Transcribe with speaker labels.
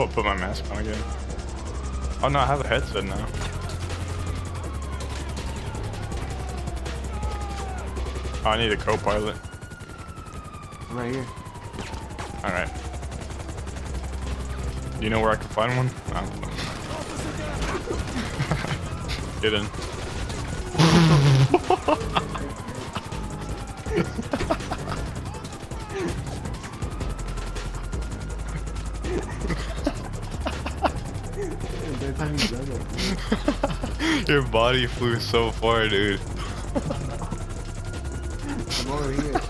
Speaker 1: I'll put my mask on again. Oh no, I have a headset now. Oh, I need a co-pilot.
Speaker 2: I'm right here.
Speaker 1: Alright. Do you know where I can find one? I don't know. Get in. Your body flew so far, dude.
Speaker 2: I'm over here.